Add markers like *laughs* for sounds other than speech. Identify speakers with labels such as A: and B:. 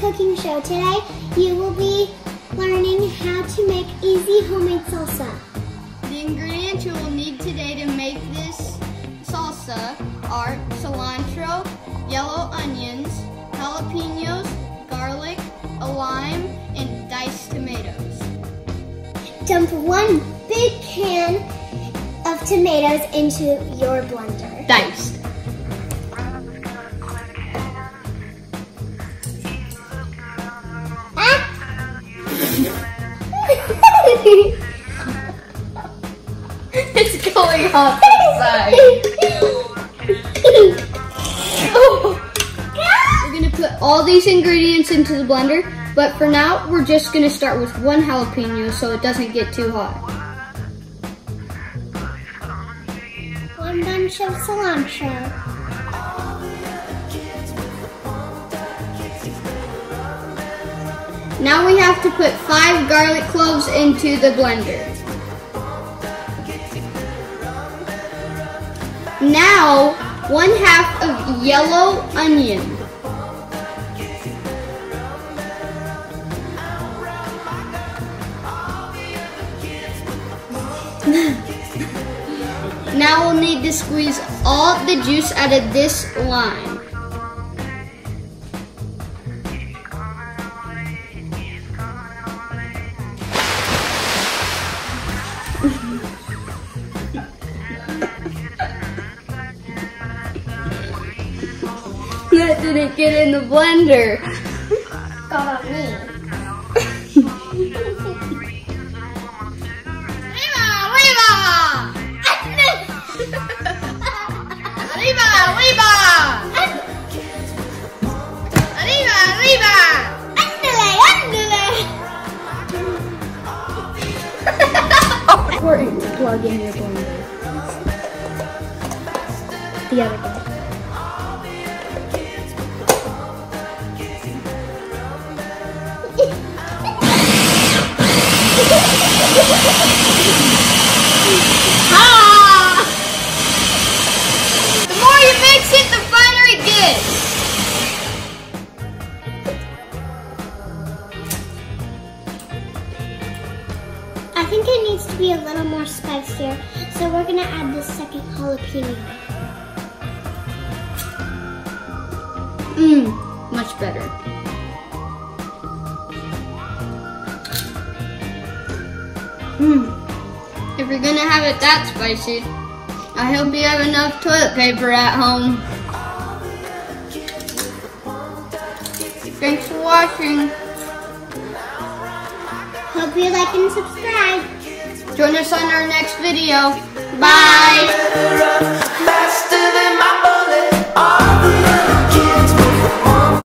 A: cooking show. Today you will be learning how to make easy homemade salsa.
B: The ingredients you will need today to make this salsa are cilantro, yellow onions, jalapenos, garlic, a lime, and diced tomatoes.
A: Dump one big can of tomatoes into your blender.
B: Diced. *laughs* it's going off the side. We're gonna put all these ingredients into the blender, but for now, we're just gonna start with one jalapeno so it doesn't get too hot.
A: One bunch of cilantro.
B: Now we have to put five garlic cloves into the blender. Now, one half of yellow onion. *laughs* now we'll need to squeeze all the juice out of this lime. That didn't get in the blender.
A: Got on me.
B: Important to plug in your blender. The other guy.
A: Think it needs to be a little more spicier, so we're gonna add the second jalapeno.
B: Mmm, much better. Mmm. If you're gonna have it that spicy, I hope you have enough toilet paper at home. Thanks for watching.
A: Hope you like and subscribe.
B: Join us on our next video. Bye.